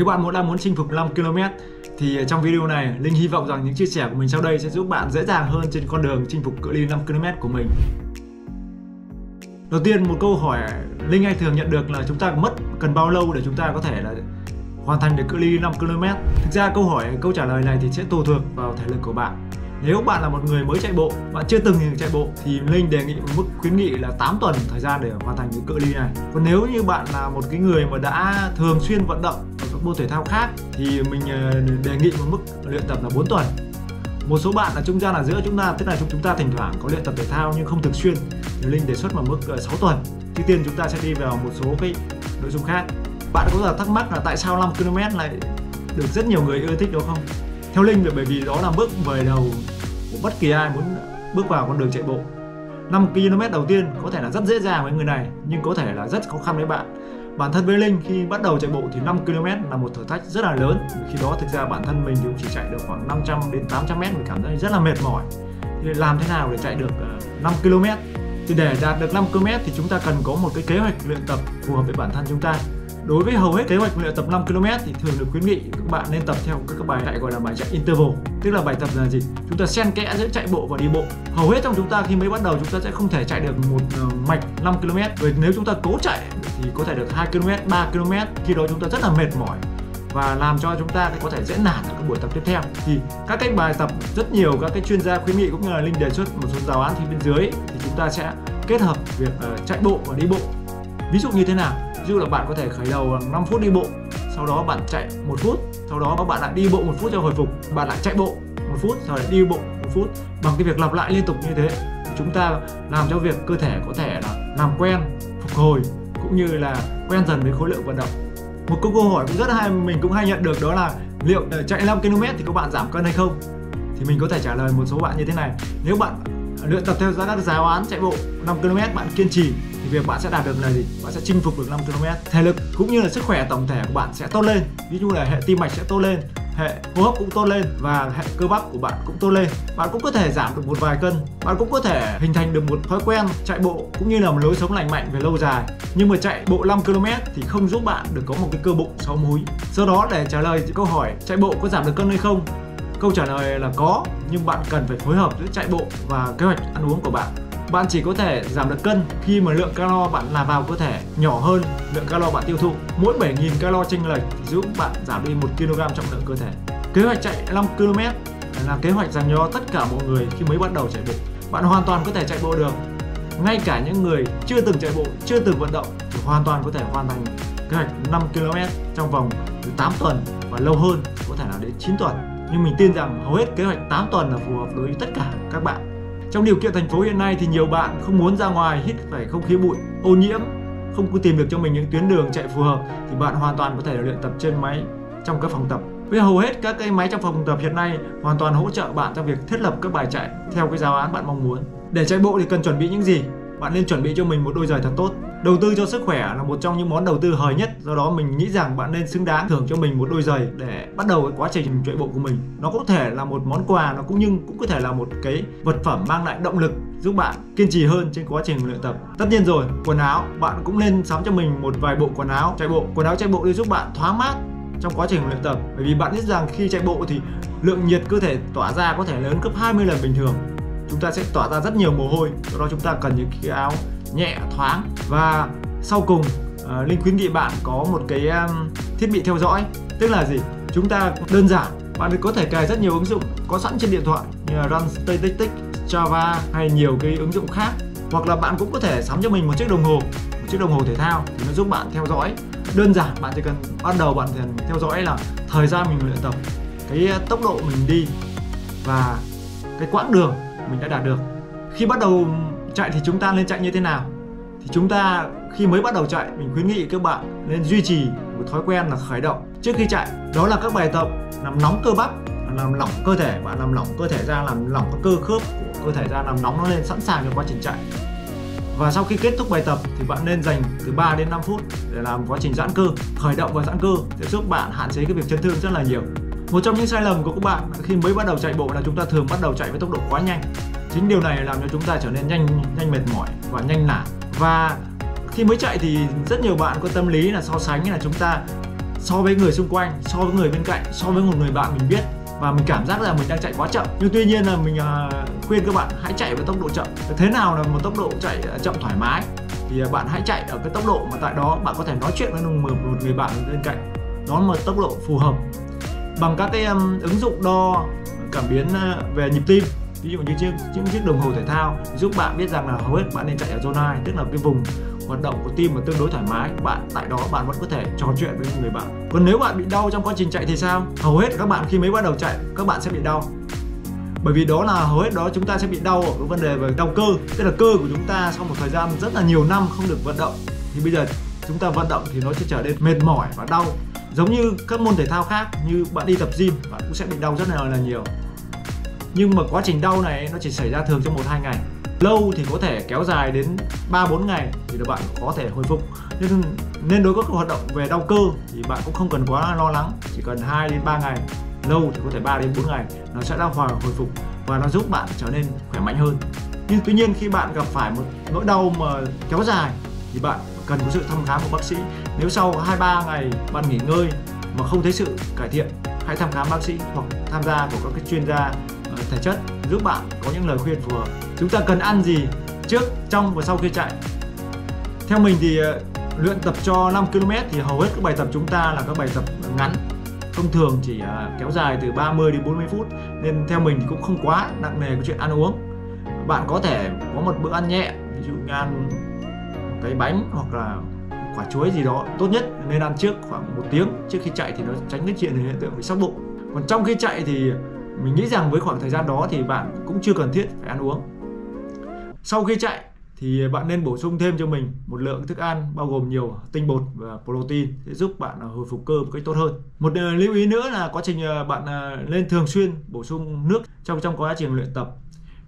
Nếu bạn muốn đang muốn chinh phục 5 km thì trong video này Linh hy vọng rằng những chia sẻ của mình sau đây sẽ giúp bạn dễ dàng hơn trên con đường chinh phục cự ly 5 km của mình. Đầu tiên một câu hỏi Linh hay thường nhận được là chúng ta mất cần bao lâu để chúng ta có thể là hoàn thành được cự ly 5 km. Thực ra câu hỏi câu trả lời này thì sẽ tùy thuộc vào thể lực của bạn. Nếu bạn là một người mới chạy bộ, bạn chưa từng chạy bộ thì Linh đề nghị một mức khuyến nghị là 8 tuần thời gian để hoàn thành cái cự ly này. Còn nếu như bạn là một cái người mà đã thường xuyên vận động môn thể thao khác thì mình ờ, đề nghị một mức luyện tập là 4 tuần. Một số bạn là trung gian là giữa chúng ta, tức là chúng ta thỉnh thoảng có luyện tập thể thao nhưng không thường xuyên thì Linh đề xuất một mức ờ, 6 tuần. Trước tiên chúng ta sẽ đi vào một số cái nội dung khác. Bạn có là thắc mắc là tại sao 5 km lại được rất nhiều người ưa thích, đúng không? theo linh là bởi vì đó là bước về đầu của bất kỳ ai muốn bước vào con đường chạy bộ 5 km đầu tiên có thể là rất dễ dàng với người này, nhưng có thể là rất khó khăn với bạn bản thân với linh khi bắt đầu chạy bộ thì 5 km là một thử thách rất là lớn. Khi đó thực ra bản thân mình cũng chỉ chạy được khoảng 500 đến 800 m mình cảm thấy rất là mệt mỏi. Thì làm thế nào để chạy được ờ, 5 km thì để đạt được 5 km thì chúng ta cần có một cái kế hoạch luyện tập phù hợp với bản thân chúng ta. Đối với hầu hết kế hoạch luyện tập 5 km thì thường được khuyến nghị các bạn nên tập theo các bài chạy gọi là bài chạy interval. Tức là bài tập là gì? Chúng ta xen kẽ giữa chạy bộ và đi bộ. Hầu hết trong chúng ta khi mới bắt đầu chúng ta sẽ không thể chạy được một ờ, mạch 5 km. rồi nếu chúng ta cố chạy thì có thể được 2 km, 3 km. Khi đó chúng ta rất là mệt mỏi và làm cho chúng ta có thể dễ nản ở các buổi tập tiếp theo thì các cách bài tập rất nhiều các cái chuyên gia khuyến nghị cũng như là linh đề xuất một số giáo án thì bên dưới thì chúng ta sẽ kết hợp việc uh, chạy bộ và đi bộ ví dụ như thế nào dụ là bạn có thể khởi đầu 5 phút đi bộ, sau đó bạn chạy một phút, sau đó bạn lại đi bộ một phút cho hồi phục, bạn lại chạy bộ một phút rồi lại đi bộ một phút. Bằng cái việc lặp lại liên tục như thế, chúng ta làm cho việc cơ thể có thể là làm quen, phục hồi, cũng như là quen dần với khối lượng vận động. Một câu hỏi cũng rất hay mình cũng hay nhận được, đó là liệu ờ, chạy 5 km thì các bạn giảm cân hay không? Thì mình có thể trả lời một số bạn như thế này. Nếu bạn luyện tập theo các giáo án chạy bộ 5 km bạn kiên trì thì việc bạn sẽ đạt được là gì? Bạn sẽ chinh phục được 5 km thể lực cũng như là sức khỏe tổng thể của bạn sẽ tốt lên. Ví dụ là hệ tim mạch sẽ tốt lên, hệ hô hấp cũng tốt lên và hệ cơ bắp của bạn cũng tốt lên. Bạn cũng có thể giảm được một vài cân. Bạn cũng có thể hình thành được một thói quen chạy bộ cũng như là một lối sống lành mạnh về lâu dài. Nhưng mà chạy bộ 5 km thì không giúp bạn được có một cái cơ bụng sáu múi. Do đó để trả lời câu hỏi, chạy bộ có giảm được cân hay không? Câu trả lời là có, nhưng bạn cần phải phối hợp giữa chạy bộ và kế hoạch ăn uống của bạn. Bạn chỉ có thể giảm được cân khi mà lượng calo bạn là vào cơ thể nhỏ hơn lượng calo bạn tiêu thụ. Mỗi 7.000 calo chênh lệch giúp bạn giảm đi 1 kg trọng lượng cơ thể. Kế hoạch chạy 5 km là kế hoạch dành cho tất cả mọi người khi mới bắt đầu chạy bộ. Bạn hoàn toàn có thể chạy bộ được. Ngay cả những người chưa từng chạy bộ, chưa từng vận động thì hoàn toàn có thể hoàn thành kế hoạch 5 km trong vòng từ 8 tuần và lâu hơn, có thể là đến 9 tuần nhưng mình tin rằng hầu hết kế hoạch 8 tuần là phù hợp đối với tất cả các bạn trong điều kiện thành phố hiện nay thì nhiều bạn không muốn ra ngoài hít phải không khí bụi, ô nhiễm, không có tìm được cho mình những tuyến đường chạy phù hợp thì bạn hoàn toàn có thể luyện tập trên máy trong các phòng tập. Với hầu hết các cái máy trong phòng tập hiện nay hoàn toàn hỗ trợ bạn trong việc thiết lập các bài chạy theo cái giáo án bạn mong muốn. Để chạy bộ thì cần chuẩn bị những gì? Bạn nên chuẩn bị cho mình một đôi giày thật tốt. Đầu tư cho sức khỏe là một trong những món đầu tư hời nhất Do đó mình nghĩ rằng bạn nên xứng đáng thưởng cho mình một đôi giày Để bắt đầu cái quá trình chạy bộ của mình. Nó có thể là một món quà nó cũng nhưng cũng có thể là một cái vật phẩm mang lại động lực Giúp bạn kiên trì hơn trên quá trình luyện tập. Tất nhiên rồi, quần áo Bạn cũng nên sắm cho mình một vài bộ quần áo chạy bộ. Quần áo chạy bộ để giúp bạn thoáng mát trong quá trình luyện tập. Bởi vì bạn biết rằng khi chạy bộ thì lượng nhiệt cơ thể tỏa ra có thể lớn gấp 20 lần bình thường chúng ta sẽ tỏa ra rất nhiều mồ hôi do đó chúng ta cần những cái áo nhẹ thoáng. Và sau cùng uh, linh khuyến nghị bạn có một cái um, thiết bị theo dõi tức là gì? Chúng ta đơn giản bạn có thể cài rất nhiều ứng dụng có sẵn trên điện thoại như là Run Statistics, Java hay nhiều cái ứng dụng khác. Hoặc là bạn cũng có thể sắm cho mình một chiếc đồng hồ một chiếc đồng hồ thể thao thì nó giúp bạn theo dõi. Đơn giản bạn chỉ cần bắt đầu bạn thì theo dõi là thời gian mình luyện tập cái ờ, tốc độ mình đi và cái quãng đường mình đã đạt được. Khi bắt đầu chạy thì chúng ta nên chạy như thế nào? Thì chúng ta khi mới bắt đầu chạy, mình khuyến nghị các bạn nên duy trì một thói quen là khởi động. Trước khi chạy, đó là các bài tập làm nóng cơ bắp, làm lỏng cơ thể. Bạn làm lỏng cơ thể ra, làm lỏng các cơ khớp của cơ thể ra, làm nóng nó lên sẵn sàng cho quá trình chạy. Và sau khi kết thúc bài tập thì bạn nên dành từ 3 đến 5 phút để làm quá trình giãn cơ, khởi động và giãn cơ sẽ giúp bạn hạn chế cái việc chấn thương rất là nhiều một trong những sai lầm của các bạn khi mới bắt đầu chạy bộ là chúng ta thường bắt đầu chạy với tốc độ quá nhanh. Chính điều này làm cho chúng ta trở nên nhanh nhanh mệt mỏi và nhanh nản. Và khi mới chạy thì rất nhiều bạn có tâm lý là so sánh là chúng ta so với người xung quanh so với người bên cạnh so với một người bạn mình biết và mình cảm giác là mình đang chạy quá chậm. Nhưng tuy nhiên là mình uh, khuyên các bạn hãy chạy với tốc độ chậm. Thế nào là một tốc độ chạy à, chậm thoải mái? Thì à, bạn hãy chạy ở cái tốc độ mà tại đó bạn có thể nói chuyện với một, một người bạn bên cạnh. Đó là một tốc độ phù hợp bằng các cái um, ứng dụng đo cảm biến uh, về nhịp tim. Ví dụ như chiếc những chiếc đồng hồ thể thao giúp bạn biết rằng là hầu hết bạn nên chạy ở zone 2 tức là cái vùng hoạt động của tim mà tương đối thoải mái. Bạn tại đó bạn vẫn có thể trò chuyện với người bạn. Còn nếu bạn bị đau trong quá trình chạy thì sao? Hầu hết các bạn khi mới bắt đầu chạy các bạn sẽ bị đau. Bởi vì đó là hầu hết đó chúng ta sẽ bị đau ở cái vấn đề về đau cơ. Tức là cơ của chúng ta sau một thời gian rất là nhiều năm không được vận động thì bây giờ chúng ta vận động thì nó sẽ trở nên mệt mỏi và đau giống như các môn thể thao khác như bạn đi tập gym bạn cũng sẽ bị đau rất là, là nhiều. Nhưng mà quá trình đau này nó chỉ xảy ra thường trong một hai ngày. Lâu thì có thể kéo dài đến 3 4 ngày thì là bạn có thể hồi phục. Nên nên đối với các hoạt động về đau cơ thì bạn cũng không cần quá lo lắng chỉ cần 2 đến 3 ngày. Lâu thì có thể 3 đến 4 ngày nó sẽ đã hòa hồi phục và nó giúp bạn trở nên khỏe mạnh hơn. Nhưng tuy nhiên khi bạn gặp phải một nỗi đau mà kéo dài thì bạn cần có sự thăm khám của bác sĩ nếu sau 2-3 ngày bạn nghỉ ngơi mà không thấy sự cải thiện, hãy thăm khám bác sĩ hoặc tham gia của các cái chuyên gia ờ, thể chất giúp bạn có những lời khuyên phù hợp. Chúng ta cần ăn gì trước, trong và sau khi chạy? Theo mình thì ờ, luyện tập cho 5 km thì hầu hết các bài tập chúng ta là các bài tập ngắn. Thông thường chỉ ờ, kéo dài từ 30 đến 40 phút, nên theo mình thì cũng không quá nặng nề cái chuyện ăn uống. Bạn có thể có một bữa ăn nhẹ, ví dụ như ăn cái bánh hoặc là quả chuối gì đó tốt nhất, nên ăn trước khoảng một tiếng trước khi chạy thì nó tránh cái chuyện hiện tượng bị sóc bụng. Còn trong khi chạy thì mình nghĩ rằng với khoảng thời gian đó thì bạn cũng chưa cần thiết phải ăn uống. Sau khi chạy thì bạn nên bổ sung thêm cho mình một lượng thức ăn bao gồm nhiều tinh bột và protein sẽ giúp bạn à, hồi phục cơ một cách tốt hơn. Một à, lưu ý nữa là quá trình à, bạn nên thường xuyên bổ sung nước trong trong quá trình luyện tập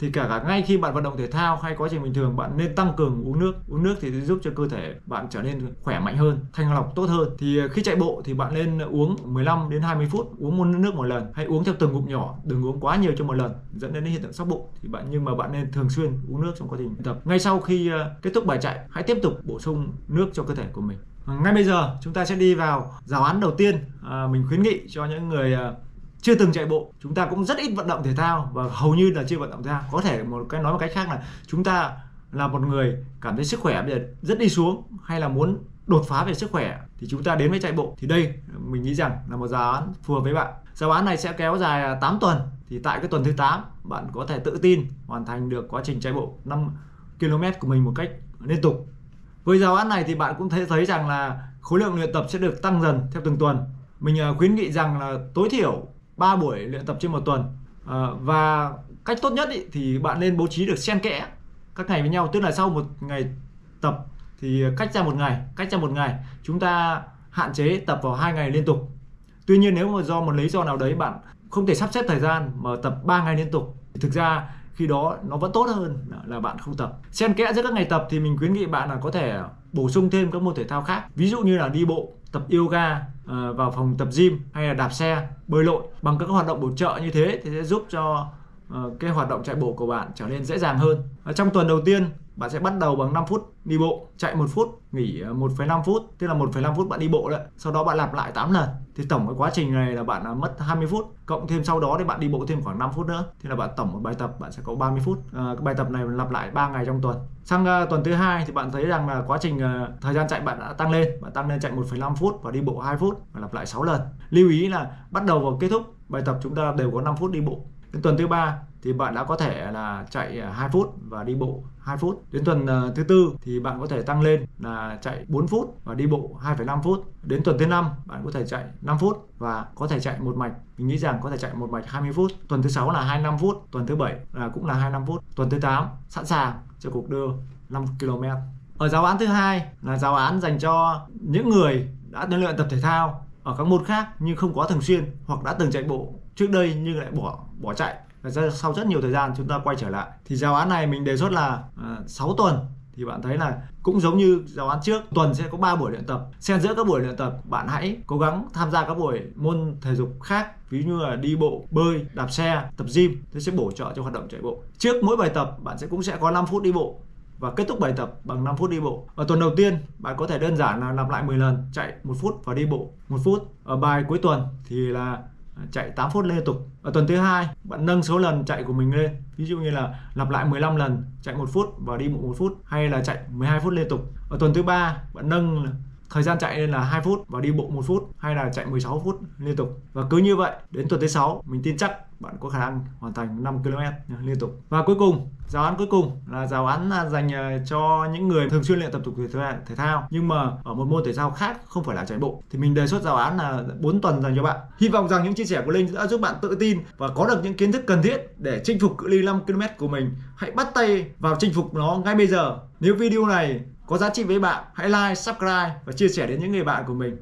thì cả cả ngay khi bạn vận động thể thao hay quá trình bình thường bạn nên tăng cường uống nước. Uống nước thì sẽ giúp cho cơ thể bạn trở nên khỏe mạnh hơn thanh lọc tốt hơn. Thì ờ, khi chạy bộ thì bạn nên uống 15 đến 20 phút uống một nước một lần hay uống theo từng ngụm nhỏ đừng uống quá nhiều trong một lần dẫn đến hiện tượng sóc bụng. Thì bạn nhưng mà bạn nên thường xuyên uống nước trong quá trình tập. Ngay sau khi ờ, kết thúc bài chạy hãy tiếp tục bổ sung nước cho cơ thể của mình. Ờ, ngay bây giờ chúng ta sẽ đi vào giáo án đầu tiên à, mình khuyến nghị cho những người chưa từng chạy bộ, chúng ta cũng rất ít vận động thể thao và hầu như là chưa vận động thể thao. Có thể một cái nói một cách khác là chúng ta là một người cảm thấy sức khỏe bây giờ rất đi xuống hay là muốn đột phá về sức khỏe thì chúng ta đến với chạy bộ. Thì đây, mình nghĩ rằng là một giáo án phù hợp với bạn. Giáo án này sẽ kéo dài 8 tuần. Thì tại cái tuần thứ 8 bạn có thể tự tin hoàn thành được quá trình chạy bộ 5 km của mình một cách liên tục. Với giáo án này thì bạn cũng thấy thấy rằng là khối lượng luyện tập sẽ được tăng dần theo từng tuần. Mình à, khuyến nghị rằng là tối thiểu 3 buổi luyện tập trên một tuần. À, và cách tốt nhất ý, thì bạn nên bố trí được xen kẽ các ngày với nhau. Tức là sau một ngày tập thì cách ra một ngày cách ra một ngày chúng ta hạn chế tập vào hai ngày liên tục. Tuy nhiên nếu mà do một lý do nào đấy bạn không thể sắp xếp thời gian mà tập 3 ngày liên tục thì thực ra khi đó nó vẫn tốt hơn là bạn không tập. Xen kẽ giữa các ngày tập thì mình khuyến nghị bạn là có thể bổ sung thêm các môn thể thao khác. Ví dụ như là đi bộ tập yoga Ờ, vào phòng tập gym hay là đạp xe, bơi lội bằng các hoạt động bổ trợ như thế thì sẽ giúp cho ờ, cái hoạt động chạy bộ của bạn trở nên dễ dàng hơn. Trong tuần đầu tiên bạn sẽ bắt đầu bằng 5 phút đi bộ chạy 1 phút nghỉ ờ, 1,5 phút tức là 1,5 phút bạn đi bộ đấy sau đó bạn lặp lại 8 lần. Thì tổng cái quá trình này là bạn ờ, mất 20 phút cộng thêm sau đó thì bạn đi bộ thêm khoảng 5 phút nữa. Thì là bạn tổng một bài tập bạn sẽ có 30 phút. À, cái bài tập này lặp lại 3 ngày trong tuần. Sang uh, tuần thứ hai thì bạn thấy rằng là quá trình uh, thời gian chạy bạn đã tăng lên. Bạn tăng lên chạy 1,5 phút và đi bộ 2 phút và lặp lại 6 lần. Lưu ý là bắt đầu và kết thúc bài tập chúng ta đều có 5 phút đi bộ đến tuần thứ ba thì bạn đã có thể là chạy à, 2 phút và đi bộ 2 phút. Đến tuần à, thứ tư thì bạn có thể tăng lên là chạy 4 phút và đi bộ 2,5 phút. Đến tuần thứ năm bạn có thể chạy 5 phút và có thể chạy một mạch. Mình nghĩ rằng có thể chạy một mạch 20 phút. Tuần thứ sáu là 25 phút, tuần thứ bảy là cũng là 25 phút. Tuần thứ 8 sẵn sàng cho cuộc đua 5 km. Ở giáo án thứ hai là giáo án dành cho những người đã luyện tập thể thao ở các môn khác nhưng không quá thường xuyên hoặc đã từng chạy bộ trước đây nhưng lại bỏ bỏ chạy. Và sau rất nhiều thời gian chúng ta quay trở lại. Thì giáo án này mình đề xuất là à, 6 tuần. Thì bạn thấy là cũng giống như giáo án trước tuần sẽ có 3 buổi luyện tập. Xen giữa các buổi luyện tập bạn hãy cố gắng tham gia các buổi môn thể dục khác. Ví như là đi bộ bơi đạp xe tập gym thế sẽ bổ trợ cho hoạt động chạy bộ. Trước mỗi bài tập bạn sẽ cũng sẽ có 5 phút đi bộ và kết thúc bài tập bằng 5 phút đi bộ. Ở tuần đầu tiên, bạn có thể đơn giản là lặp lại 10 lần, chạy 1 phút và đi bộ 1 phút. Ở bài cuối tuần thì là À, chạy 8 phút liên tục. Ở tuần thứ hai, bạn nâng số lần chạy của mình lên. Ví dụ như là lặp lại 15 lần, chạy một phút và đi bộ 1 phút hay là chạy 12 phút liên tục. Ở tuần thứ ba, bạn nâng thời gian chạy lên là 2 phút và đi bộ 1 phút hay là chạy 16 phút liên tục. Và cứ như vậy, đến tuần thứ 6, mình tin chắc bạn có khả năng hoàn thành 5 km liên tục. Và cuối cùng, giáo án cuối cùng là giáo án à, dành à, cho những người thường xuyên luyện tập tục thể thao nhưng mà ở một môn thể thao khác không phải là chạy bộ thì mình đề xuất giáo án là 4 tuần dành cho bạn. Hy vọng rằng những chia sẻ của Linh đã giúp bạn tự tin và có được những kiến thức cần thiết để chinh phục cự ly 5 km của mình. Hãy bắt tay vào chinh phục nó ngay bây giờ. Nếu video này có giá trị với bạn, hãy like, subscribe và chia sẻ đến những người bạn của mình.